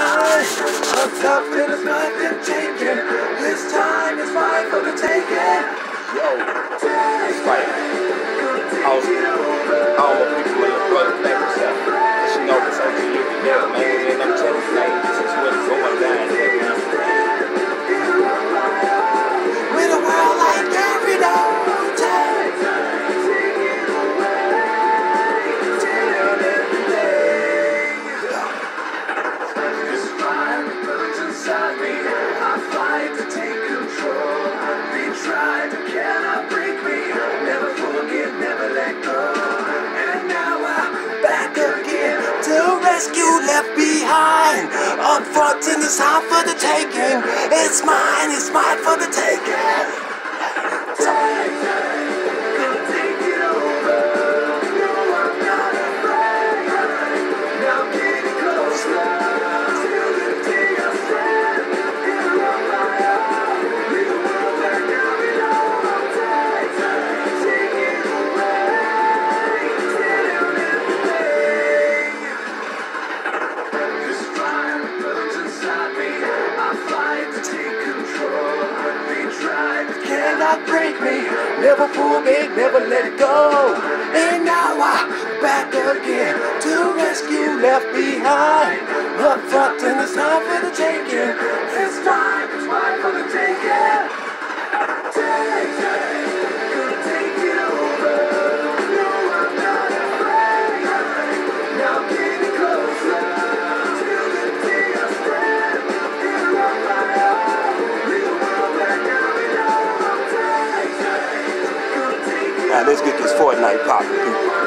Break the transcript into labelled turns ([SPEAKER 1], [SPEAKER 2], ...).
[SPEAKER 1] high. Up top and it's nothing. This time is mine for the taking.
[SPEAKER 2] Yo, it's right. I was
[SPEAKER 1] left behind. Up front in this hot for the taking. It's mine, it's mine for the taking. never pull back, never let it go. And now I'm back again to rescue left behind. Up front and it's time for the taking. Now
[SPEAKER 2] let's get this Fortnite poppin', people.